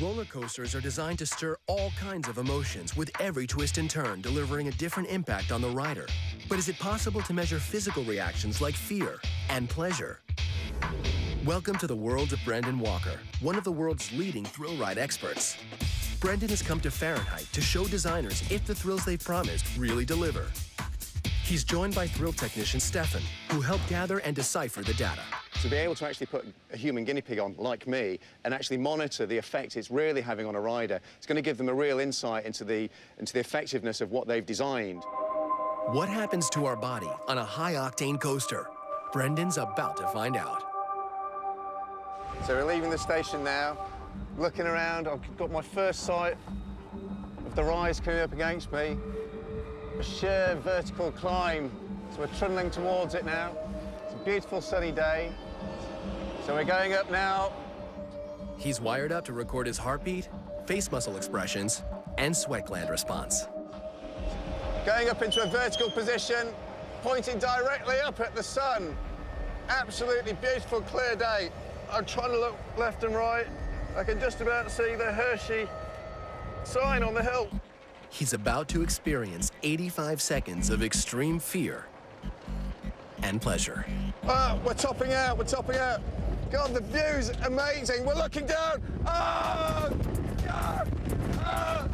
Roller coasters are designed to stir all kinds of emotions with every twist and turn, delivering a different impact on the rider. But is it possible to measure physical reactions like fear and pleasure? Welcome to the world of Brendan Walker, one of the world's leading thrill ride experts. Brendan has come to Fahrenheit to show designers if the thrills they've promised really deliver. He's joined by thrill technician Stefan, who helped gather and decipher the data. To be able to actually put a human guinea pig on, like me, and actually monitor the effect it's really having on a rider, it's going to give them a real insight into the, into the effectiveness of what they've designed. What happens to our body on a high-octane coaster? Brendan's about to find out. So we're leaving the station now, looking around. I've got my first sight of the rise coming up against me. A sheer vertical climb. So we're trundling towards it now. It's a beautiful sunny day. So we're going up now. He's wired up to record his heartbeat, face muscle expressions, and sweat gland response. Going up into a vertical position, pointing directly up at the sun. Absolutely beautiful, clear day. I'm trying to look left and right. I can just about see the Hershey sign on the hill. He's about to experience 85 seconds of extreme fear and pleasure. Ah, we're topping out, we're topping out. God, the view's amazing. We're looking down. Oh, God. Ah,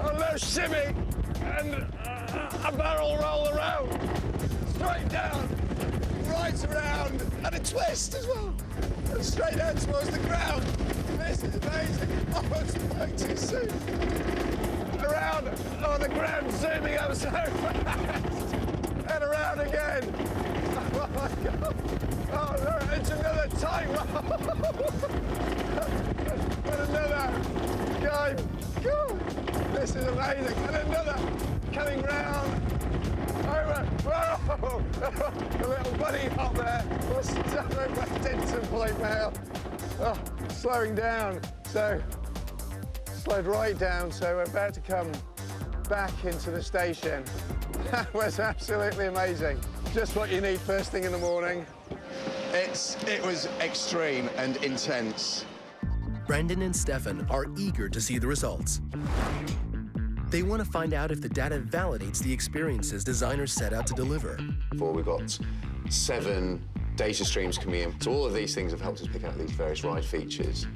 a little shimmy and uh, a barrel roll around. Straight down, right around, and a twist as well. And straight down towards the ground. This is amazing. Oh, it's way too soon. Around on the ground, zooming up so fast. And around again. Another time. and another. Going. God, this is amazing. And another coming round. Over. Whoa! a little bunny hop there. Was back into plate mail. Oh, slowing down. So, slowed right down. So we're about to come back into the station. That was absolutely amazing. Just what you need first thing in the morning. It's, it was extreme and intense. Brendan and Stefan are eager to see the results. They want to find out if the data validates the experiences designers set out to deliver. Before we got seven data streams coming in. So all of these things have helped us pick out these various ride features.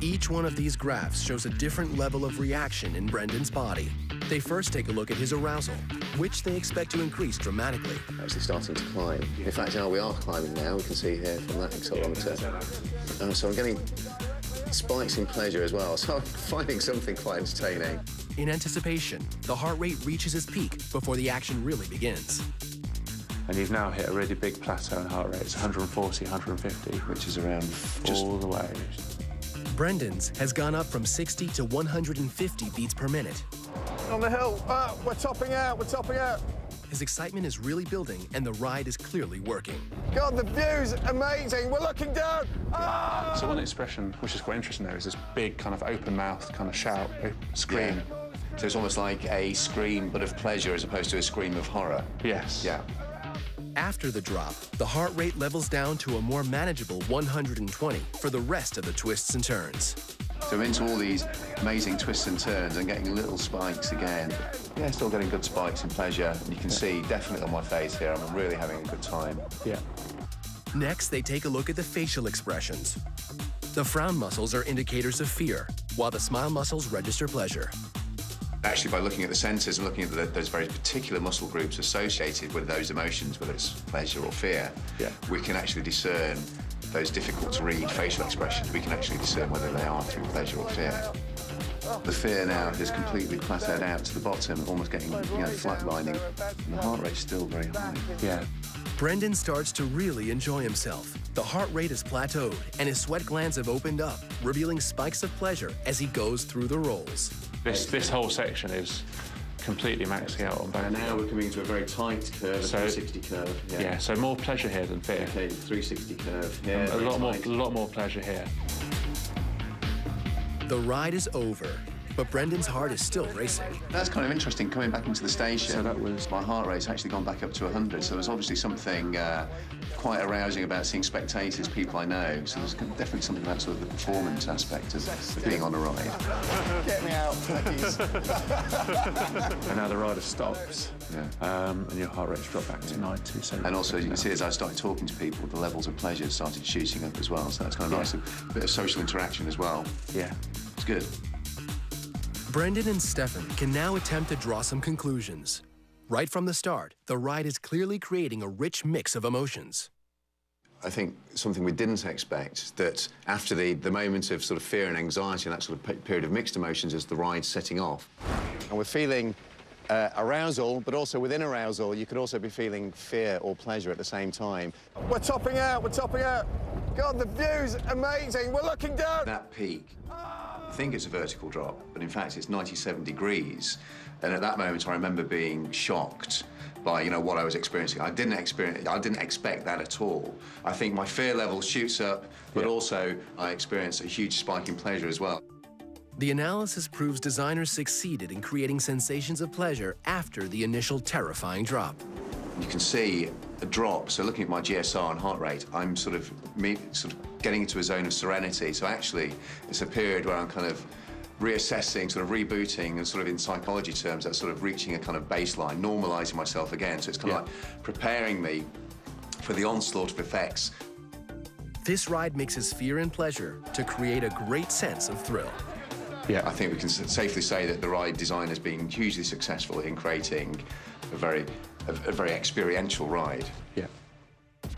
Each one of these graphs shows a different level of reaction in Brendan's body. They first take a look at his arousal, which they expect to increase dramatically. Actually starting to climb. In fact, now we are climbing now. We can see here from that accelerometer. Um, so I'm getting spikes in pleasure as well. So I'm finding something quite entertaining. In anticipation, the heart rate reaches its peak before the action really begins. And you've now hit a really big plateau in heart rate. It's 140, 150, which is around just all the way. Brendan's has gone up from 60 to 150 beats per minute. On the hill, ah, we're topping out, we're topping out. His excitement is really building, and the ride is clearly working. God, the view's amazing. We're looking down. Ah! So one expression, which is quite interesting there, is this big kind of open mouth kind of shout, eh, scream. Yeah. So it's almost like a scream, but of pleasure, as opposed to a scream of horror. Yes. Yeah. After the drop, the heart rate levels down to a more manageable 120 for the rest of the twists and turns. So into all these amazing twists and turns and getting little spikes again. Yeah, still getting good spikes and pleasure. And you can see definitely on my face here, I'm really having a good time. Yeah. Next, they take a look at the facial expressions. The frown muscles are indicators of fear, while the smile muscles register pleasure. Actually, by looking at the sensors and looking at the, those very particular muscle groups associated with those emotions, whether it's pleasure or fear, yeah. we can actually discern those difficult to read facial expressions. We can actually discern whether they are through pleasure or fear. The fear now has completely plateaued out to the bottom, almost getting, you know, flatlining. And the heart rate's still very high. Yeah. Brendan starts to really enjoy himself. The heart rate has plateaued, and his sweat glands have opened up, revealing spikes of pleasure as he goes through the rolls. This, this whole section is completely maxing out on both. And now we're coming into a very tight curve, So- a 360 curve. Yeah. Yeah, so more pleasure here than fear. Okay, 360 curve. Yeah, a very lot more, a lot more pleasure here. The ride is over, but Brendan's heart is still racing. That's kind of interesting coming back into the station. So that was- My heart rate's actually gone back up to 100, so there's obviously something uh, quite arousing about seeing spectators, people I know. So there's definitely something about sort of the performance aspect of, of being on a ride. Get me out, please. And now the rider stops, Yeah. um, and your heart rate's dropped back to 90. So And also, you can see as I started talking to people, the levels of pleasure started shooting up as well. So that's kind of nice. A bit of social interaction as well. yeah. It's good. Brendan and Stefan can now attempt to draw some conclusions. Right from the start, the ride is clearly creating a rich mix of emotions. I think something we didn't expect that after the, the moment of sort of fear and anxiety and that sort of period of mixed emotions as the ride's setting off, and we're feeling uh, arousal, but also within arousal, you could also be feeling fear or pleasure at the same time. We're topping out, we're topping out. God, the view's amazing. We're looking down. that peak, I think it's a vertical drop, but in fact it's 97 degrees. And at that moment, I remember being shocked by you know what I was experiencing. I didn't experience, I didn't expect that at all. I think my fear level shoots up, but Yeah. also I experienced a huge spike in pleasure as well. The analysis proves designers succeeded in creating sensations of pleasure after the initial terrifying drop. You can see a drop. So looking at my GSR and heart rate, I'm sort of me, sort of getting into a zone of serenity. So actually, it's a period where I'm kind of reassessing, sort of rebooting, and sort of in psychology terms, that's sort of reaching a kind of baseline, normalizing myself again. So it's kind Yeah. of like preparing me for the onslaught of effects. This ride mixes fear and pleasure to create a great sense of thrill. Yeah. I think we can safely say that the ride design has been hugely successful in creating a very, a, a very experiential ride. Yeah.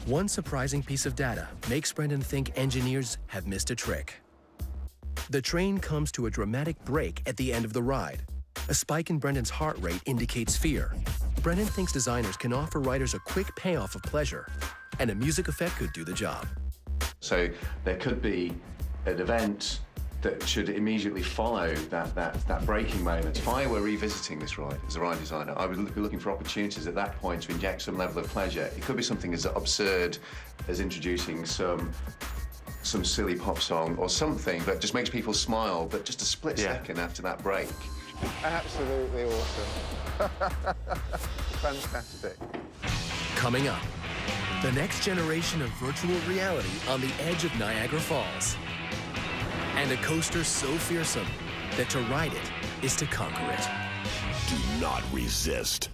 One surprising piece of data makes Brendan think engineers have missed a trick. The train comes to a dramatic brake at the end of the ride. A spike in Brendan's heart rate indicates fear. Brendan thinks designers can offer riders a quick payoff of pleasure, and a music effect could do the job. So there could be an event that should immediately follow that, that, that braking moment. If I were revisiting this ride as a ride designer, I would be looking for opportunities at that point to inject some level of pleasure. It could be something as absurd as introducing some some silly pop song or something that just makes people smile, but just a split Yeah. second after that brake. Absolutely awesome. Fantastic. Coming up, the next generation of virtual reality on the edge of Niagara Falls. And a coaster so fearsome that to ride it is to conquer it. Do not resist.